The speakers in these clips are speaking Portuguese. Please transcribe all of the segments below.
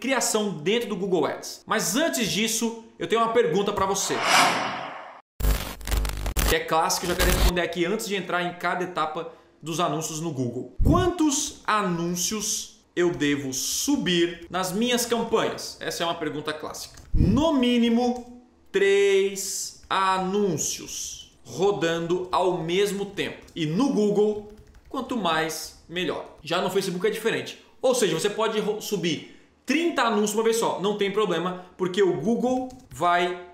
criação dentro do Google Ads. Mas antes disso, eu tenho uma pergunta para você. Que é clássica, eu já quero responder aqui antes de entrar em cada etapa dos anúncios no Google. Quantos anúncios eu devo subir nas minhas campanhas? Essa é uma pergunta clássica. No mínimo, três anúncios rodando ao mesmo tempo. E no Google, quanto mais, melhor. Já no Facebook é diferente. Ou seja, você pode subir 30 anúncios uma vez só, não tem problema, porque o Google vai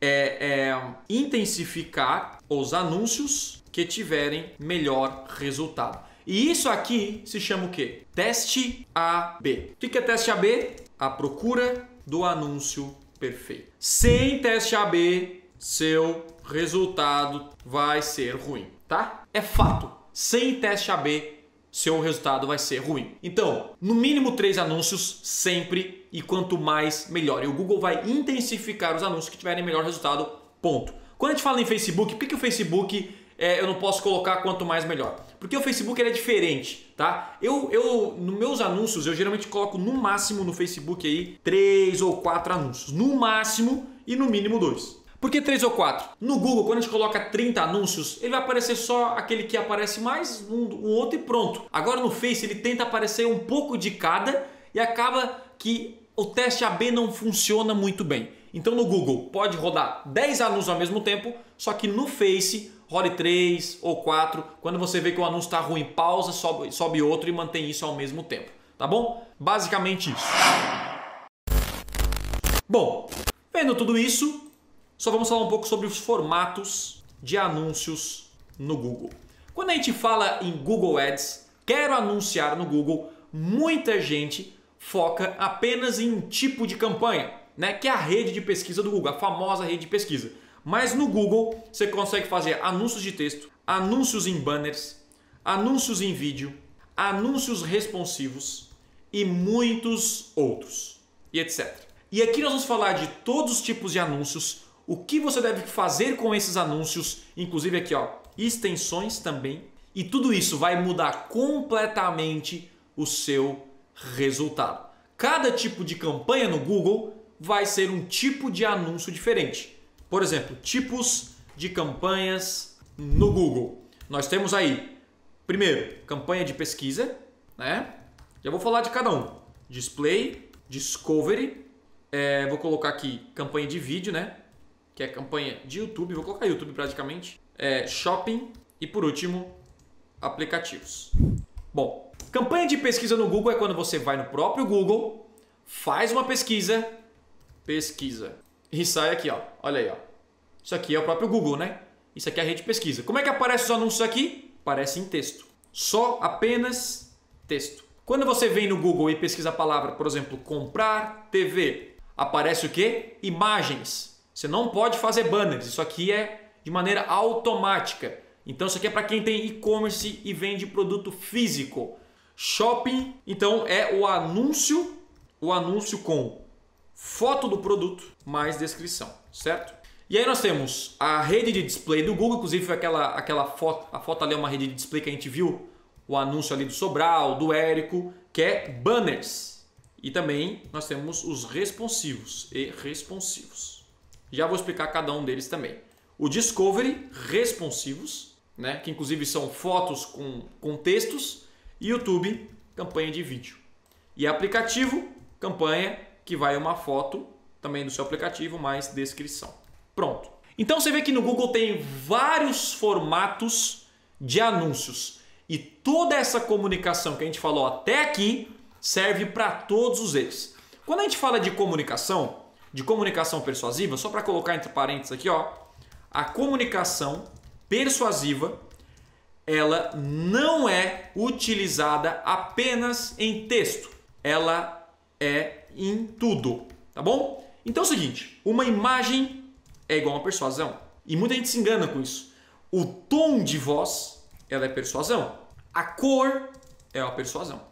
é, é, intensificar os anúncios que tiverem melhor resultado. E isso aqui se chama o quê? Teste AB. O que é teste AB? A procura do anúncio perfeito. Sem teste AB, seu resultado vai ser ruim, tá? É fato. Sem teste AB, seu resultado vai ser ruim. Então, no mínimo três anúncios sempre e quanto mais melhor. E o Google vai intensificar os anúncios que tiverem melhor resultado. Ponto. Quando a gente fala em Facebook, por que, que o Facebook é, eu não posso colocar quanto mais melhor? Porque o Facebook é diferente, tá? Eu, eu, nos meus anúncios, eu geralmente coloco no máximo no Facebook aí três ou quatro anúncios. No máximo e no mínimo dois. Por que 3 ou 4? No Google, quando a gente coloca 30 anúncios, ele vai aparecer só aquele que aparece mais, um, um outro e pronto. Agora no Face, ele tenta aparecer um pouco de cada e acaba que o teste AB não funciona muito bem. Então no Google pode rodar 10 anúncios ao mesmo tempo, só que no Face rode 3 ou 4. Quando você vê que o anúncio está ruim, pausa, sobe, sobe outro e mantém isso ao mesmo tempo. Tá bom? Basicamente isso. Bom, vendo tudo isso, só vamos falar um pouco sobre os formatos de anúncios no Google. Quando a gente fala em Google Ads, quero anunciar no Google, muita gente foca apenas em um tipo de campanha, né? que é a rede de pesquisa do Google, a famosa rede de pesquisa. Mas no Google você consegue fazer anúncios de texto, anúncios em banners, anúncios em vídeo, anúncios responsivos e muitos outros, e etc. E aqui nós vamos falar de todos os tipos de anúncios, o que você deve fazer com esses anúncios, inclusive aqui, ó, extensões também. E tudo isso vai mudar completamente o seu resultado. Cada tipo de campanha no Google vai ser um tipo de anúncio diferente. Por exemplo, tipos de campanhas no Google. Nós temos aí, primeiro, campanha de pesquisa, né? Já vou falar de cada um. Display, discovery, é, vou colocar aqui campanha de vídeo, né? Que é a campanha de YouTube, vou colocar YouTube praticamente, é shopping e por último, aplicativos. Bom, campanha de pesquisa no Google é quando você vai no próprio Google, faz uma pesquisa, pesquisa e sai aqui, ó. Olha aí, ó. Isso aqui é o próprio Google, né? Isso aqui é a rede de pesquisa. Como é que aparece os anúncios aqui? Aparece em texto. Só apenas texto. Quando você vem no Google e pesquisa a palavra, por exemplo, comprar TV, aparece o que? Imagens. Você não pode fazer banners, isso aqui é de maneira automática. Então isso aqui é para quem tem e-commerce e vende produto físico. Shopping, então é o anúncio, o anúncio com foto do produto mais descrição, certo? E aí nós temos a rede de display do Google, inclusive foi aquela, aquela foto, a foto ali é uma rede de display que a gente viu, o anúncio ali do Sobral, do Érico, que é banners. E também nós temos os responsivos e responsivos. Já vou explicar cada um deles também. O Discovery, responsivos, né? que inclusive são fotos com, com textos. E YouTube, campanha de vídeo. E aplicativo, campanha que vai uma foto também do seu aplicativo, mais descrição. Pronto. Então você vê que no Google tem vários formatos de anúncios. E toda essa comunicação que a gente falou até aqui serve para todos eles. Quando a gente fala de comunicação, de comunicação persuasiva, só para colocar entre parênteses aqui, ó, a comunicação persuasiva ela não é utilizada apenas em texto, ela é em tudo, tá bom? Então é o seguinte, uma imagem é igual a persuasão e muita gente se engana com isso. O tom de voz ela é persuasão, a cor é uma persuasão.